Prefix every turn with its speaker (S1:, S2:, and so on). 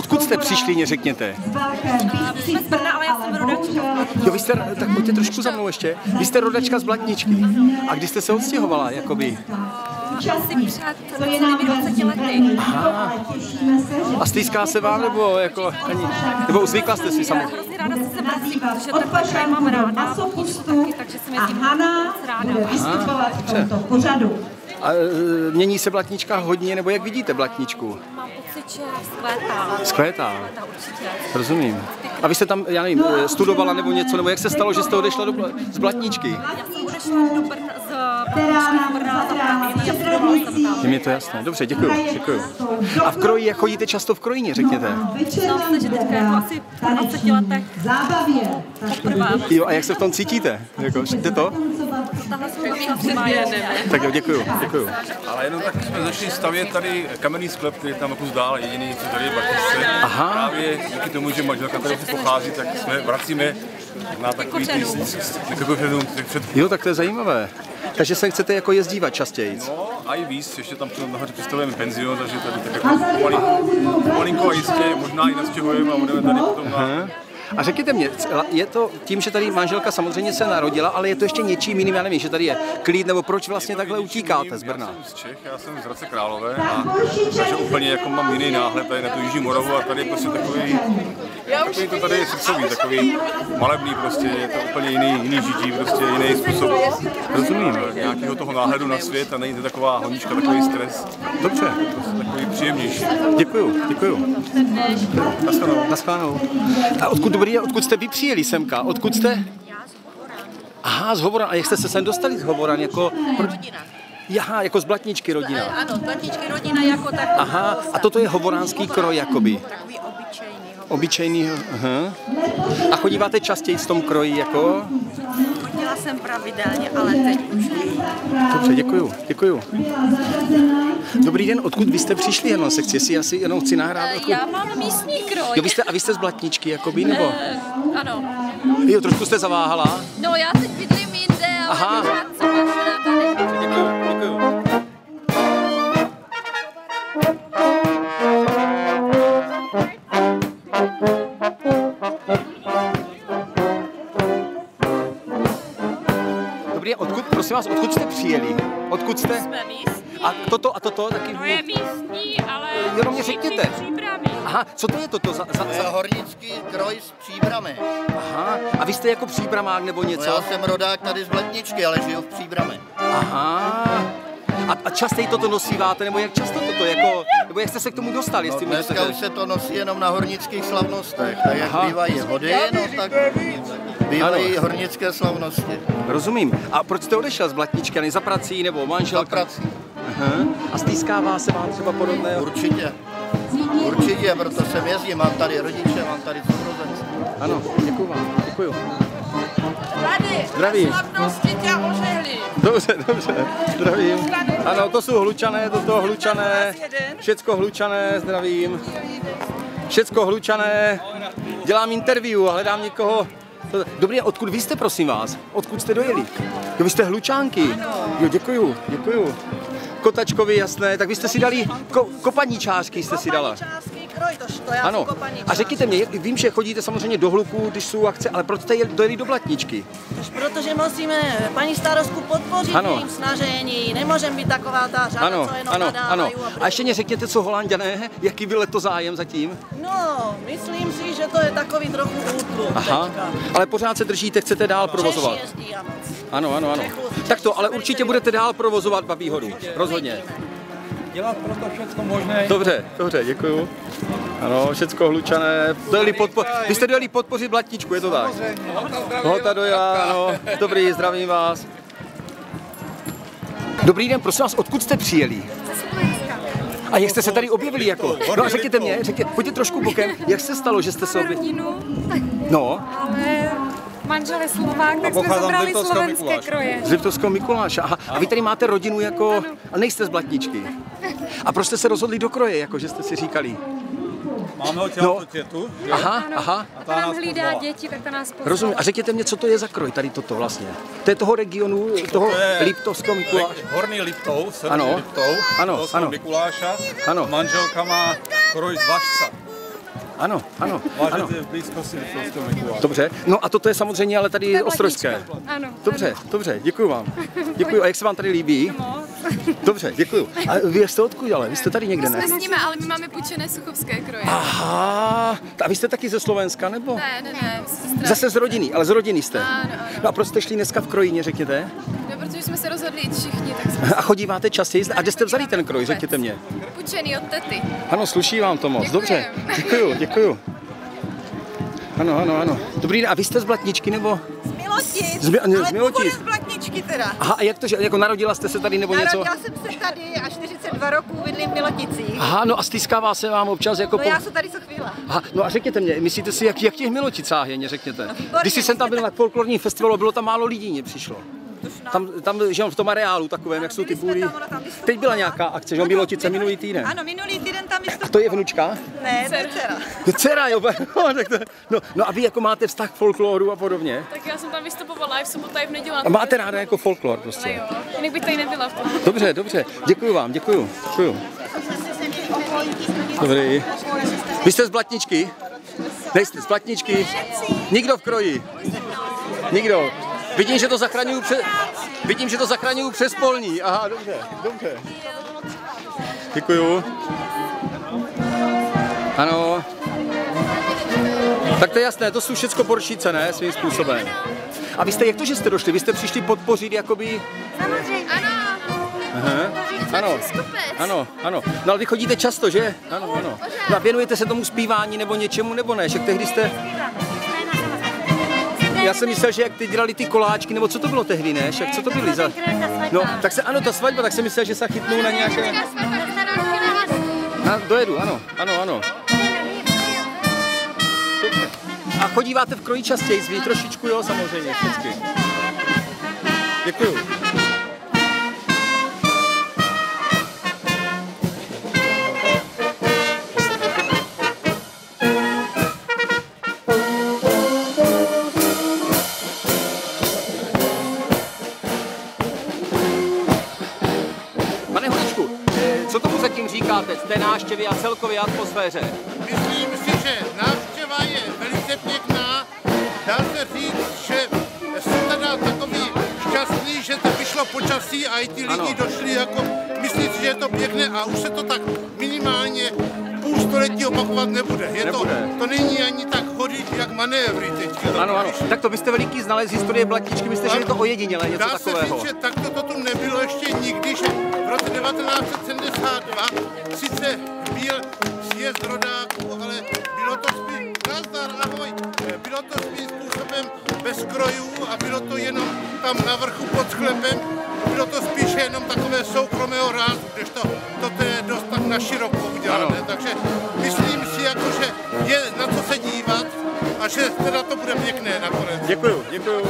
S1: Odkud jste přišli, mě řekněte?
S2: My jsme z Brna, ale já jsem rodačka.
S1: Jo, vy jste, tak pojďte trošku za mnou ještě. Vy jste rodačka z Blatničky. A kdy jste se odstěhovala, jakoby?
S2: Asi před celými 20 lety.
S1: A stýská se vám, nebo jako ani, nebo zvykla jste si samozřejmě?
S2: Hrozně ráda se sem vracím, protože takhle kraj mám ráda. Taky, takže jsem jezdím moc ráda.
S3: vystupovat v tomto pořadu.
S1: A e, mění se Blatnička hodně, nebo jak vidíte Blatničku?
S2: Mám pocit, že skvétá. Určitě.
S1: rozumím. A vy jste tam, já nevím, e, studovala nebo něco, nebo jak se stalo, že jste odešla do, z Blatničky?
S2: Já jsem odešla do Brna, jsem tam.
S1: Je mi to jasné. Dobře, děkuji, děkuji. A v kroji, jak chodíte často v krojině, řekněte?
S2: Přiznám se, že teďka jako asi po 20 letech
S3: Zábavě.
S1: Jo, a jak se v tom cítíte? Jako, jde to? Tak jo, děkuji, děkuji.
S4: Ale jenom tak jsme začali stavět tady kamenný sklep, který je tam kus dál, jediný, co tady je v Batisce.
S1: Aha.
S4: Právě díky tomu, že manželka tady si pochází, tak jsme vracíme na takový ty, jako před
S1: Jo, tak to je zajímavé. Takže se chcete jako jezdívat častěji.
S4: No, a i víc, ještě tam nahoře představujeme penzion, takže tady tak jako pomalinko, pomalinko a jistě, možná i nastěhujeme a budeme tady potom na,
S1: A řekněte mě, je to tím, že tady manželka samozřejmě se narodila, ale je to ještě něčím jiným, já nevím, že tady je klid, nebo proč vlastně takhle utíkáte z Brna?
S4: Já jsem z Čech, já jsem z Hradce Králové a takže úplně jako mám jiný náhled tady na tu Jižní Moravu a tady je prostě takový, takový to tady je srdcový, takový malebný prostě, je to úplně jiný, jiný žití, prostě jiný způsob, rozumím, nějakého toho náhledu na svět a není to taková honička, takový stres.
S1: Dobře,
S4: Prostě takový příjemnější.
S1: děkuju, děkuju.
S4: Naschledanou.
S1: Naschledanou. A odkud, dobrý, je, odkud jste vy přijeli semka? Odkud jste? Aha, z Hovoran. A jak jste se sem dostali z Hovoran? Jako,
S5: Rodina.
S1: Aha, jako z Blatničky rodina.
S5: Ano, Blatničky rodina jako takový.
S1: Aha, a toto je hovoránský kroj, jakoby.
S5: Takový obyčejný.
S1: Obyčejný, aha. A chodíváte častěji v tom kroji, jako?
S5: Chodila jsem pravidelně, ale teď už.
S1: Dobře, děkuju, děkuju. Dobrý den, odkud vy jste přišli jenom se chci, jestli asi jenom chci nahrát. Odkud...
S5: Já mám místní kroj.
S1: Jo, vy jste, a vy jste z Blatničky, jakoby, nebo?
S5: Eh, Ano.
S1: Jo, trošku jste zaváhala.
S5: No já teď bydlím jinde, ale
S1: Aha. Děkuju, děkuju. Dobrý, odkud, prosím vás, odkud jste přijeli? Odkud jste?
S6: Jsme místní,
S1: A toto a toto taky?
S6: to je místní, ale
S1: Jenom mě řekněte. Aha, co to je toto za, za,
S7: Za hornický kroj s příbramy.
S1: Aha, a vy jste jako příbramák nebo
S7: No
S1: něco?
S7: já jsem rodák tady z Bletničky, ale žiju v příbrami.
S1: Aha. A, a častěji toto nosíváte, nebo jak často toto, jako, nebo jak jste se k tomu dostali,
S7: No dneska
S1: můžete?
S7: už se to nosí jenom na hornických slavnostech, tak jak
S1: Aha.
S7: bývají hody, no tak bývají hornické slavnosti.
S1: Rozumím. A proč jste odešel z Blatničky, ani za prací, nebo
S7: Za
S1: manželka?
S7: prací.
S1: Aha. A stýskává se vám třeba podobné?
S7: Určitě. Určitě, proto sem jezdím, mám tady rodiče, mám tady sourozence.
S1: Ano, děkuji vám, děkuji.
S6: Tady,
S1: Zdravím.
S6: slavnosti tě ožehli.
S1: Dobře, dobře, zdravím. Ano, to jsou hlučané, toto hlučané, všecko hlučané, zdravím. Všecko hlučané, dělám interview a hledám někoho. Dobrý, odkud vy jste, prosím vás? Odkud jste dojeli? Jo, vy jste hlučánky. Jo, děkuju, děkuju. Kotačkovi, jasné, tak vy jste si dali ko, kopaníčářky jste si dala.
S5: Kroj, to, to já
S1: Ano.
S5: kopaníčář.
S1: A řekněte mě, vím, že chodíte samozřejmě do hluku, když jsou akce, ale proč jste jel- dojeli do Blatničky?
S5: Protože musíme paní starostku podpořit
S1: Ano.
S5: jejím snažení. Nemůžeme být taková ta řada,
S1: Ano,
S5: co jenom
S1: ano, ano.
S5: nadávají
S1: A ještě mě řekněte, co holanděné, jaký byl to zájem zatím?
S5: No, myslím si, že to je takový trochu útlum
S1: Aha,
S5: teďka.
S1: ale pořád se držíte, chcete dál provozovat.
S5: Češi jezdí, ano.
S1: Ano, ano, ano. Tak to, ale určitě budete dál provozovat Babí horu, rozhodně.
S8: Dělat pro to všechno možné.
S1: Dobře, dobře, děkuju. Ano, všecko hlučané. Dojeli podpo- Vy jste dojeli podpořit Blatničku, je to tak? Hota dojela, ano. Dobrý, zdravím vás. Dobrý den, prosím vás, odkud jste přijeli? A jak jste se tady objevili jako? No a řekněte mě, řekněte, pojďte trošku bokem, jak se stalo, že jste se objevili? No,
S6: ale manžel je Slovák, tak jsme
S8: pocházím z
S6: zabrali
S8: Liptovského
S6: slovenské
S8: Mikuláše.
S6: kroje.
S1: z Liptovského Mikuláše. Aha. A vy tady máte rodinu jako, a nejste z Blatničky. A proč jste se rozhodli do kroje, jako že jste si říkali?
S8: Máme ho
S1: No.
S8: tělo tětu, že?
S1: Aha, aha.
S8: A
S6: Ta
S8: ta
S6: nám hlídá
S8: pozvala.
S6: děti, tak ta nás pozvala.
S1: Rozumím. A řekněte mě, co to je za kroj tady toto vlastně? To je toho regionu, toho
S8: To je-
S1: Liptovského Mikuláše.
S8: Horný Liptov, severní
S1: Ano.
S8: Liptov,
S1: Ano, ano.
S8: Mikuláša.
S1: Ano.
S8: Manželka má kroj z Vašca.
S1: Ano, ano, ano.
S8: V blízkosti.
S1: Dobře, no a toto je samozřejmě ale tady Ostrožské.
S6: Ano.
S1: Dobře, dobře, děkuji vám. Děkuji. A jak se vám tady líbí? Dobře, děkuji. A vy jste odkud ale? Vy jste tady někde, ne?
S6: Jsme s nimi, ale my máme půjčené suchovské kroje.
S1: Aha, a vy jste taky ze Slovenska, nebo?
S6: Ne, ne, ne.
S1: Zase z rodiny, ale z rodiny jste.
S6: Ano, ano.
S1: No a proč jste šli dneska v krojině, řekněte?
S6: No, protože jsme se rozhodli jít všichni, tak jsme
S1: A chodíváte častěji? A kde jste vzali ten kroj, řekněte mě?
S6: půjčený od tety.
S1: Ano, sluší vám to moc.
S6: Děkujem.
S1: Dobře, děkuju, děkuju. Ano, ano, ano. Dobrý den, a vy jste z Blatničky, nebo?
S5: Z Milotic,
S1: Z Mi- ne, z
S5: ale
S1: Milotic.
S5: původem z Blatničky teda.
S1: Aha, a jak to, že jako narodila jste se tady, nebo něco?
S5: Narodila jsem se tady a 42 roků bydlím v Miloticích.
S1: Aha, no a stýskává se vám občas jako
S5: No
S1: po...
S5: já jsem tady co chvíle.
S1: Aha, no a řekněte mě, myslíte si, jak, jak těch miloticách je, mě řekněte.
S5: výborně.
S1: Když jsem tam byl na folklorním festivalu, bylo tam málo lidí, mě přišlo. Tam, tam že on v tom areálu takovém, jak jsou ty bůry. Teď byla nějaká akce, že on
S5: Ano,
S1: Milotice
S5: minulý-
S1: minulý týden.
S5: Ano, minulý týden tam
S1: A
S5: vystupovala.
S1: to je vnučka?
S5: Ne, to je dcera.
S1: No, dcera, jo, no, tak to, no, no a vy jako máte vztah k folkloru a podobně?
S6: Tak já jsem tam vystupovala i v sobotu, i v neděli.
S1: A máte ráda jako folklor
S6: Ale
S1: prostě?
S6: jo, jinak bych tady nebyla v tom.
S1: Dobře, dobře, děkuji vám, děkuji, děkuji. Dobrý. Vy jste z Blatničky? Nejste z Blatničky? Nikdo v kroji? Nikdo. Vidím, že to zachraňuju přes... Vidím, že to zachraňuju přes polní. Aha, dobře, dobře. Děkuju. Ano. Tak to je jasné, to jsou všechno poršíce, ne? Svým způsobem. A vy jste, jak to, že jste došli? Vy jste přišli podpořit jakoby...
S6: Samozřejmě. Ano.
S1: Aha. Ano, ano, ano. No ale vy chodíte často, že? Ano, ano. No a věnujete se tomu zpívání nebo něčemu, nebo ne? Však tehdy jste... Já jsem myslel, že jak ty dělali ty koláčky, nebo co to bylo tehdy, ne? Však co to byly za... No, tak se, ano, ta svatba, tak jsem myslel, že se chytnou na nějaké... Na, dojedu, ano, ano, ano. A chodíváte v kroji častěji, vy trošičku, jo, samozřejmě, vždycky. Děkuju. Té návštěvy a celkové atmosféře?
S9: Myslím si, že návštěva je velice pěkná. Dá se říct, že jsem teda takový šťastný, že to vyšlo počasí a i ty lidi
S1: Ano.
S9: došli jako, myslím si, že je to pěkné a už se to tak minimálně půl století opakovat nebude. Je
S1: Nebude.
S9: To, to není ani tak chodit, jak manévry teď.
S1: Ano, ano. Tak to vy jste veliký znalec historie Blatničky, myslíte, že je to ojedinělé, něco
S9: Dá se
S1: takového?
S9: říct, že takto to tu nebylo ještě nikdy, že v roce 1972 sice byl sjezd rodáků, ale bylo to spíš, nazdar, ahoj, Eh, bylo to spíš způsobem bez krojů a bylo to jenom tam na vrchu pod sklepem, bylo to spíše jenom takové soukromého rázu, kdežto toto je dost tak na široko udělané,
S1: Ano.
S9: takže myslím si, jako, že je na co se dívat a že teda to bude pěkné nakonec.
S1: Děkuju, děkuju.